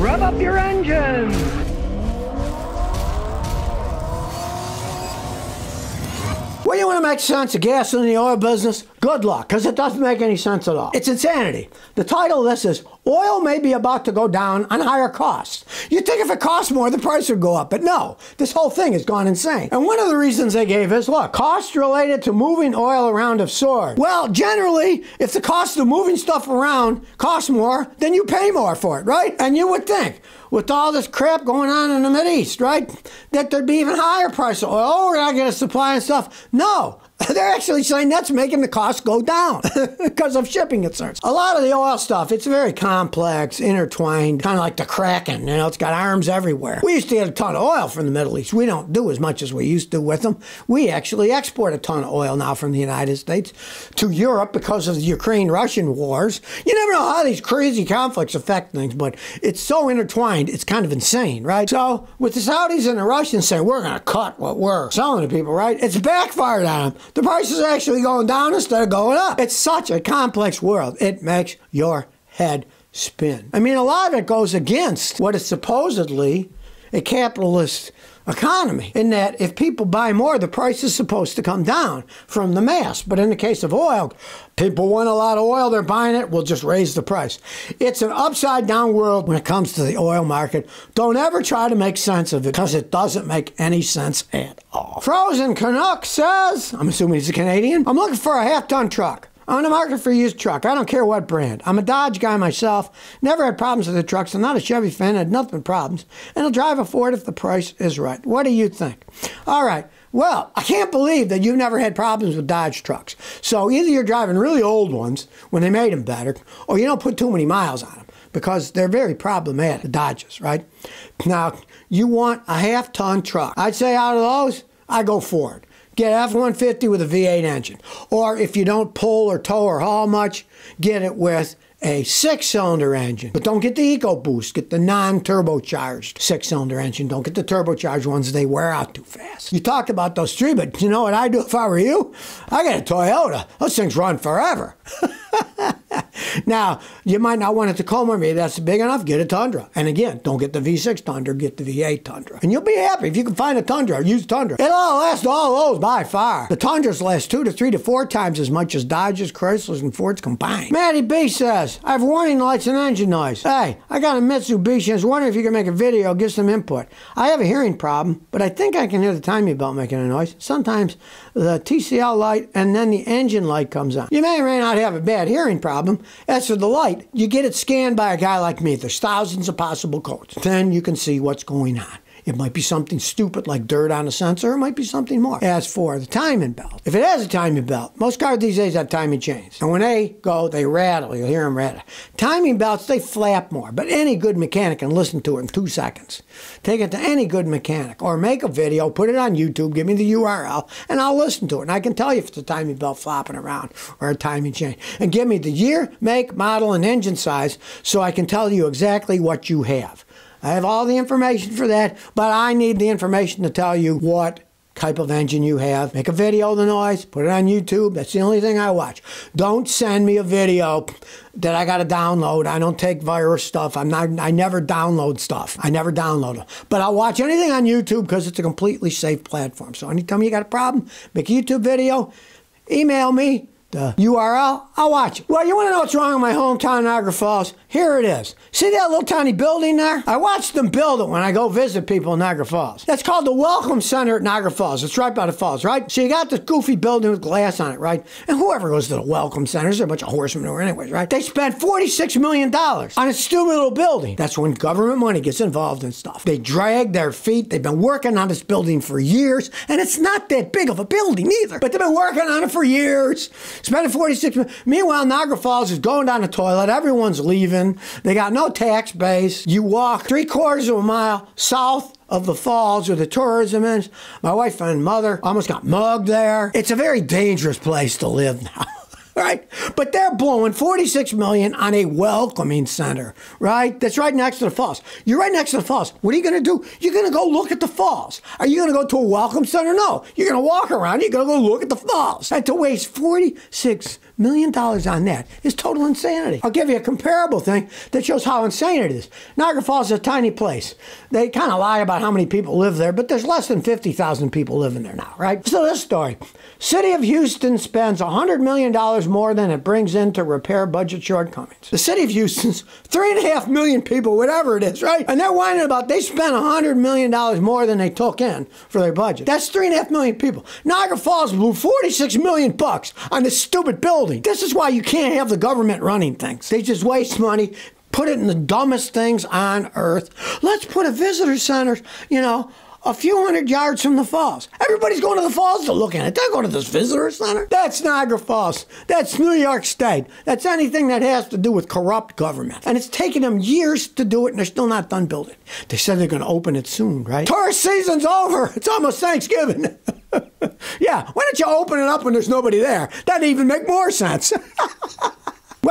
Rev up your engines! Well, you want to make sense of gas in the oil business? Good luck, because it doesn't make any sense at all. It's insanity. The title of this is Oil May Be About to Go Down on Higher Costs. You'd think if it costs more, the price would go up, but no, this whole thing has gone insane. And one of the reasons they gave is look, costs related to moving oil around have soared. Well, generally, if the cost of moving stuff around costs more, then you pay more for it, right? And you would think, with all this crap going on in the Middle Mideast, right, that there'd be even higher price of oil. Oh, we're not going to supply and stuff. No, they're actually saying that's making the cost go down because of shipping concerns. A lot of the oil stuff, it's very complex, intertwined, kind of like the Kraken. You know, it's got arms everywhere. We used to get a ton of oil from the Middle East. We don't do as much as we used to with them. We actually export a ton of oil now from the United States to Europe because of the Ukraine Russian wars. You never know how these crazy conflicts affect things, but it's so intertwined, it's kind of insane, right? So, with the Saudis and the Russians saying we're going to cut what we're selling to people, right? It's backfired on them the price is actually going down instead of going up. It's such a complex world. It makes your head spin. I mean, a lot of it goes against what is supposedly a capitalist economy in that if people buy more, the price is supposed to come down from the mass. But in the case of oil, people want a lot of oil, they're buying it, we'll just raise the price. It's an upside down world when it comes to the oil market. Don't ever try to make sense of it because it doesn't make any sense at all. Frozen Canuck says, I'm assuming he's a Canadian, I'm looking for a half ton truck. I'm in the market for a used truck. I don't care what brand. I'm a Dodge guy myself. Never had problems with the trucks. I'm not a Chevy fan. I had nothing but problems. And I'll drive a Ford if the price is right. What do you think? All right. Well, I can't believe that you've never had problems with Dodge trucks. So either you're driving really old ones when they made them better, or you don't put too many miles on them because they're very problematic, the Dodges, right? Now, you want a half ton truck. I'd say out of those, I go Ford. Get F 150 with a V8 engine. Or if you don't pull or tow or haul much, get it with a six cylinder engine. But don't get the EcoBoost, get the non turbocharged six cylinder engine. Don't get the turbocharged ones, they wear out too fast. You talked about those three, but you know what I'd do if I were you? I got a Toyota. Those things run forever. now, you might not want a Tacoma, maybe that's big enough, get a Tundra. And again, don't get the V6 Tundra, get the V8 Tundra. And you'll be happy if you can find a Tundra, use Tundra. It'll last all those by far. The Tundras last two to three to four times as much as Dodges, Chryslers, and Fords combined. Matty B says, I have warning lights and engine noise. Hey, I got a Mitsubishi I was wondering if you can make a video, give some input. I have a hearing problem, but I think I can hear the timing belt making a noise. Sometimes the TCL light and then the engine light comes on. You may or may not have a bad hearing problem. As for the light, you get it scanned by a guy like me. There's thousands of possible codes. Then you can see what's going on. It might be something stupid like dirt on a sensor. It might be something more. As for the timing belt, if it has a timing belt, most cars these days have timing chains. And when they go, they rattle. You'll hear them rattle. Timing belts, they flap more. But any good mechanic can listen to it in two seconds. Take it to any good mechanic or make a video, put it on YouTube, give me the URL, and I'll listen to it. And I can tell you if it's a timing belt flopping around or a timing chain. And give me the year, make, model, and engine size so I can tell you exactly what you have. I have all the information for that, but I need the information to tell you what type of engine you have. Make a video of the noise, put it on YouTube. That's the only thing I watch. Don't send me a video that I got to download. I don't take virus stuff. I'm not. I never download stuff. I never download them. But I'll watch anything on YouTube because it's a completely safe platform. So anytime you got a problem, make a YouTube video, email me Uh, the URL, I'll watch it. Well, you want to know what's wrong with my hometown, Niagara Falls? Here it is. See that little tiny building there? I watch them build it when I go visit people in Niagara Falls. That's called the Welcome Center at Niagara Falls. It's right by the falls, right? So you got this goofy building with glass on it, right? And whoever goes to the Welcome Centers, they're a bunch of horse manure anyways, right? They spent $46 million on a stupid little building. That's when government money gets involved in stuff. They drag their feet. They've been working on this building for years, and it's not that big of a building either. But they've been working on it for years spending 46 million. Meanwhile, Niagara Falls is going down the toilet. Everyone's leaving. They got no tax base. You walk three quarters of a mile south of the falls where the tourism is. My wife and mother almost got mugged there. It's a very dangerous place to live now. Right? But they're blowing 46 million on a welcoming center, right? That's right next to the falls. You're right next to the falls. What are you going to do? You're going to go look at the falls. Are you going to go to a welcome center? No. You're going to walk around. You're going to go look at the falls. And to waste 46 million dollars on that is total insanity. I'll give you a comparable thing that shows how insane it is. Niagara Falls is a tiny place. They kind of lie about how many people live there, but there's less than 50,000 people living there now, right? So this story. City of Houston spends $100 million more than it brings in to repair budget shortcomings. The city of Houston's three and a half million people, whatever it is, right? And they're whining about they spent $100 million more than they took in for their budget. That's three and a half million people. Niagara Falls blew 46 million bucks on this stupid building. This is why you can't have the government running things. They just waste money, put it in the dumbest things on earth. Let's put a visitor center, you know, a few hundred yards from the falls. Everybody's going to the falls to look at it. They're going to this visitor center. That's Niagara Falls. That's New York State. That's anything that has to do with corrupt government. And it's taken them years to do it, and they're still not done building. They said they're going to open it soon, right? Tourist season's over. It's almost Thanksgiving. yeah, why don't you open it up when there's nobody there? That'd even make more sense.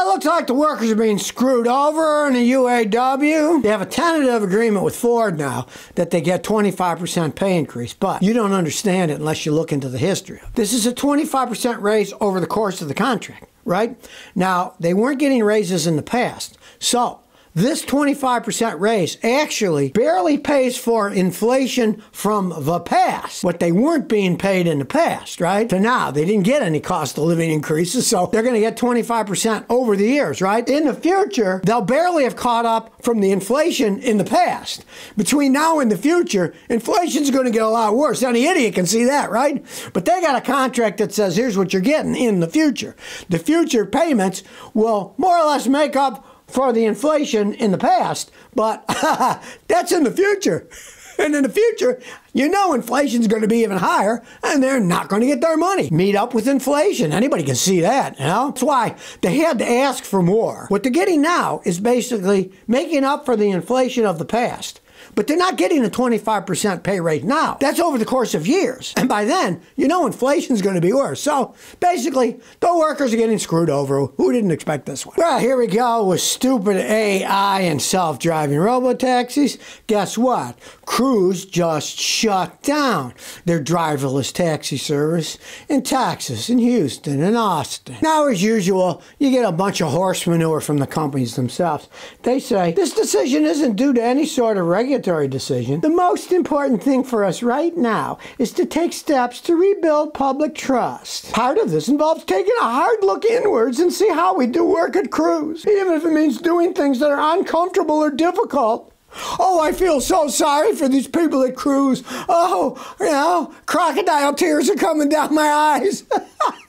It looks like the workers are being screwed over in the UAW. They have a tentative agreement with Ford now that they get 25% pay increase, but you don't understand it unless you look into the history. This is a 25% raise over the course of the contract, right? Now, they weren't getting raises in the past. So, this 25% raise actually barely pays for inflation from the past, what they weren't being paid in the past, right? To now, they didn't get any cost of living increases, so they're going to get 25% over the years, right? In the future, they'll barely have caught up from the inflation in the past. Between now and the future, inflation's going to get a lot worse. Any idiot can see that, right? But they got a contract that says here's what you're getting in the future. The future payments will more or less make up for the inflation in the past, but that's in the future. And in the future, you know inflation's going to be even higher, and they're not going to get their money. Meet up with inflation. Anybody can see that, you know? That's why they had to ask for more. What they're getting now is basically making up for the inflation of the past. But they're not getting a 25% pay rate now. That's over the course of years. And by then, you know inflation's going to be worse. So basically, the workers are getting screwed over. Who didn't expect this one? Well, here we go with stupid AI and self driving robo taxis. Guess what? Cruise just shut down their driverless taxi service in Texas, in Houston, in Austin. Now, as usual, you get a bunch of horse manure from the companies themselves. They say this decision isn't due to any sort of decision. The most important thing for us right now is to take steps to rebuild public trust. Part of this involves taking a hard look inwards and see how we do work at Cruise, even if it means doing things that are uncomfortable or difficult. Oh, I feel so sorry for these people at Cruise. Oh, you know, crocodile tears are coming down my eyes.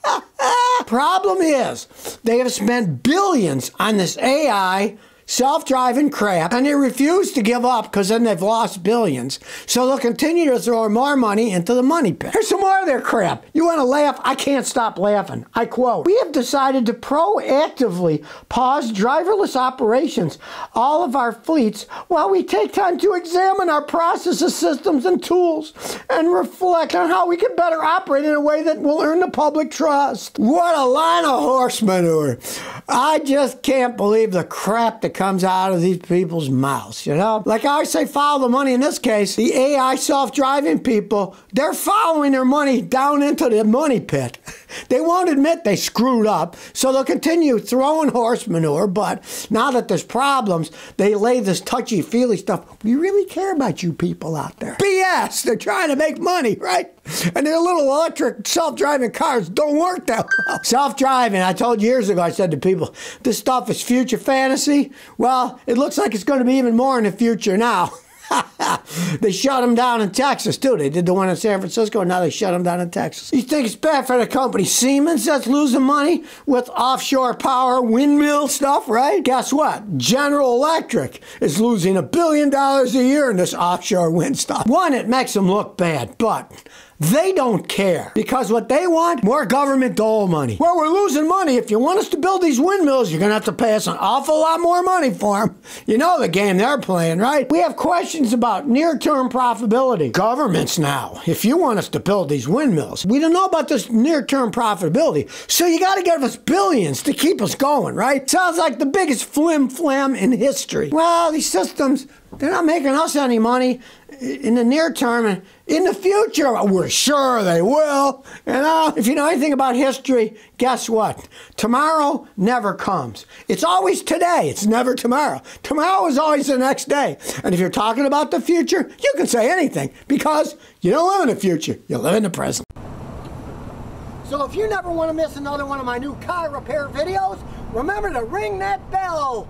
Problem is, they have spent billions on this AI self-driving crap and they refuse to give up because then they've lost billions. So they'll continue to throw more money into the money pit. Here's some more of their crap. You want to laugh? I can't stop laughing. I quote we have decided to proactively pause driverless operations all of our fleets while we take time to examine our processes systems and tools and reflect on how we can better operate in a way that will earn the public trust. What a line of horse manure. I just can't believe the crap that comes out of these people's mouths, you know? Like I always say, follow the money. In this case, the AI self driving people, they're following their money down into the money pit. They won't admit they screwed up, so they'll continue throwing horse manure. But now that there's problems, they lay this touchy feely stuff. We really care about you people out there. BS! They're trying to make money, right? And their little electric self driving cars don't work that well. Self driving, I told years ago, I said to people, this stuff is future fantasy. Well, it looks like it's going to be even more in the future now. they shut him down in Texas, too. They did the one in San Francisco, and now they shut him down in Texas. You think it's bad for the company Siemens that's losing money with offshore power, windmill stuff, right? Guess what? General Electric is losing a billion dollars a year in this offshore wind stuff. One, it makes them look bad, but They don't care because what they want, more government dole money. Well, we're losing money. If you want us to build these windmills, you're going to have to pay us an awful lot more money for them. You know the game they're playing, right? We have questions about near term profitability. Governments now, if you want us to build these windmills, we don't know about this near term profitability. So you got to give us billions to keep us going, right? Sounds like the biggest flim flam in history. Well, these systems, they're not making us any money in the near term in the future we're sure they will. You uh, know if you know anything about history guess what? Tomorrow never comes. It's always today. It's never tomorrow. Tomorrow is always the next day. And if you're talking about the future you can say anything because you don't live in the future. You live in the present. So if you never want to miss another one of my new car repair videos remember to ring that bell